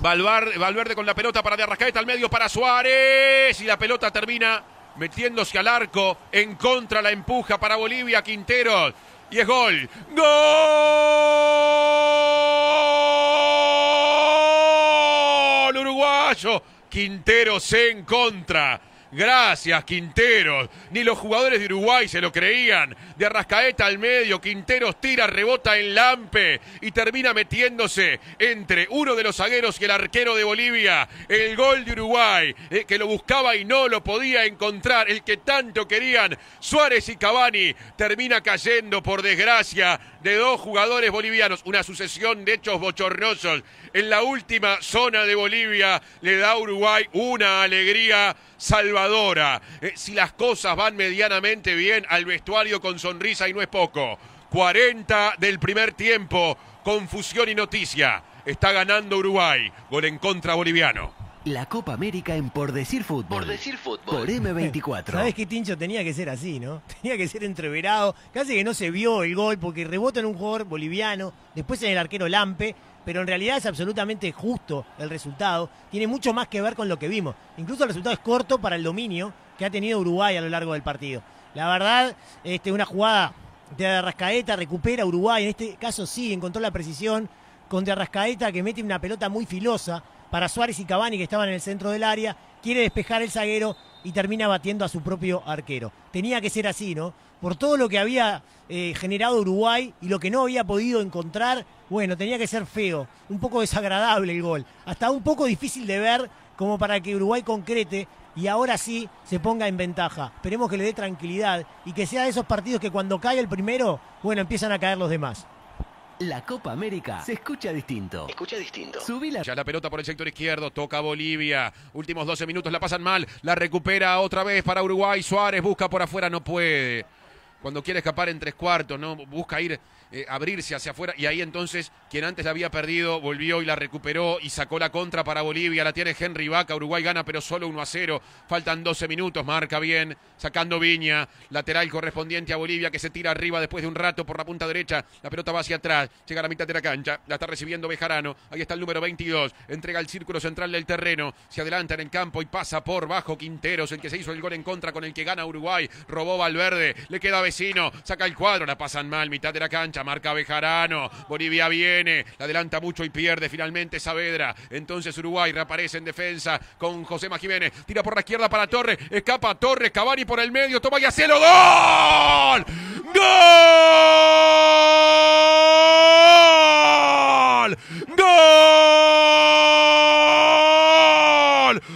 Valverde, con la pelota para de Arrascaeta al medio para Suárez y la pelota termina metiéndose al arco en contra la empuja para Bolivia Quinteros y es gol. Gol uruguayo. Quinteros en contra. Gracias, Quinteros. Ni los jugadores de Uruguay se lo creían. De Arrascaeta al medio, Quinteros tira, rebota en Lampe y termina metiéndose entre uno de los zagueros y el arquero de Bolivia. El gol de Uruguay, eh, que lo buscaba y no lo podía encontrar. El que tanto querían Suárez y Cavani termina cayendo por desgracia de dos jugadores bolivianos. Una sucesión de hechos bochornosos en la última zona de Bolivia le da a Uruguay una alegría salvadora. Eh, si las cosas van medianamente bien al vestuario con sonrisa y no es poco. 40 del primer tiempo, confusión y noticia. Está ganando Uruguay. Gol en contra boliviano. La Copa América en Por Decir Fútbol. Por Decir Fútbol. Por M24. ¿Sabes qué, Tincho? Tenía que ser así, ¿no? Tenía que ser entreverado. Casi que no se vio el gol porque rebota en un jugador boliviano, después en el arquero Lampe, pero en realidad es absolutamente justo el resultado. Tiene mucho más que ver con lo que vimos. Incluso el resultado es corto para el dominio que ha tenido Uruguay a lo largo del partido. La verdad, este, una jugada de Arrascaeta recupera Uruguay. En este caso sí, encontró la precisión con de Arrascaeta que mete una pelota muy filosa para Suárez y Cavani que estaban en el centro del área. Quiere despejar el zaguero y termina batiendo a su propio arquero. Tenía que ser así, ¿no? Por todo lo que había eh, generado Uruguay y lo que no había podido encontrar, bueno, tenía que ser feo, un poco desagradable el gol, hasta un poco difícil de ver como para que Uruguay concrete y ahora sí se ponga en ventaja. Esperemos que le dé tranquilidad y que sea de esos partidos que cuando cae el primero, bueno, empiezan a caer los demás. La Copa América se escucha distinto. Escucha distinto. Subí la... Ya la pelota por el sector izquierdo, toca Bolivia. Últimos 12 minutos la pasan mal, la recupera otra vez para Uruguay. Suárez busca por afuera, no puede cuando quiere escapar en tres cuartos, ¿no? Busca ir, eh, abrirse hacia afuera. Y ahí entonces, quien antes la había perdido, volvió y la recuperó y sacó la contra para Bolivia. La tiene Henry Vaca. Uruguay gana, pero solo 1 a 0. Faltan 12 minutos. Marca bien, sacando Viña. Lateral correspondiente a Bolivia que se tira arriba después de un rato por la punta derecha. La pelota va hacia atrás. Llega a la mitad de la cancha. La está recibiendo Bejarano. Ahí está el número 22. Entrega el círculo central del terreno. Se adelanta en el campo y pasa por bajo Quinteros, el que se hizo el gol en contra con el que gana Uruguay. Robó Valverde. Le queda saca el cuadro, la pasan mal, mitad de la cancha, marca Bejarano, Bolivia viene, la adelanta mucho y pierde finalmente Saavedra, entonces Uruguay reaparece en defensa con José Jiménez, tira por la izquierda para Torres, escapa Torres, Cavani por el medio, toma y hace gol,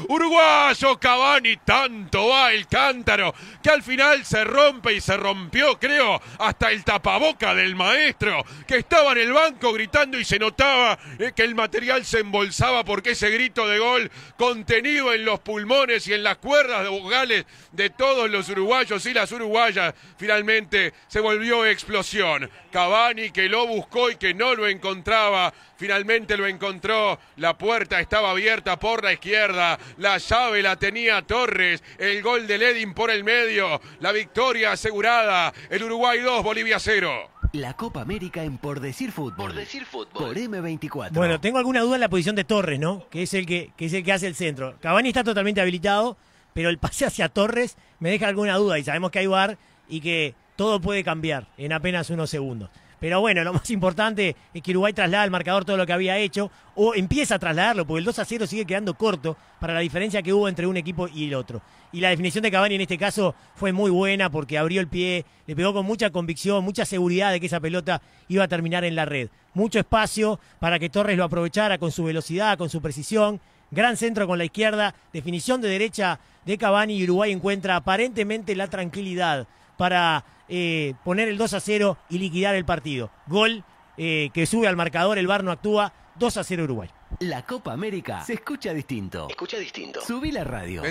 uruguayo Cavani, tanto va el cántaro que al final se rompe y se rompió, creo, hasta el tapaboca del maestro, que estaba en el banco gritando y se notaba eh, que el material se embolsaba porque ese grito de gol contenido en los pulmones y en las cuerdas de vocales de todos los uruguayos y las uruguayas finalmente se volvió explosión. Cavani que lo buscó y que no lo encontraba, finalmente lo encontró. La puerta estaba abierta por la izquierda, la llave la tenía Torres, el gol de Ledin por el medio la victoria asegurada. El Uruguay 2, Bolivia 0. La Copa América en Por Decir Fútbol. Por Decir Fútbol. Por M24. Bueno, tengo alguna duda en la posición de Torres, ¿no? Que es el que, que es el que hace el centro. Cavani está totalmente habilitado, pero el pase hacia Torres me deja alguna duda y sabemos que hay VAR y que todo puede cambiar en apenas unos segundos. Pero bueno, lo más importante es que Uruguay traslada al marcador todo lo que había hecho, o empieza a trasladarlo, porque el 2 a 0 sigue quedando corto para la diferencia que hubo entre un equipo y el otro. Y la definición de Cavani en este caso fue muy buena porque abrió el pie, le pegó con mucha convicción, mucha seguridad de que esa pelota iba a terminar en la red. Mucho espacio para que Torres lo aprovechara con su velocidad, con su precisión. Gran centro con la izquierda, definición de derecha de Cavani y Uruguay encuentra aparentemente la tranquilidad para eh, poner el 2 a 0 y liquidar el partido. Gol eh, que sube al marcador, el VAR no actúa, 2 a 0 Uruguay. La Copa América se escucha distinto. Escucha distinto. Subí la radio.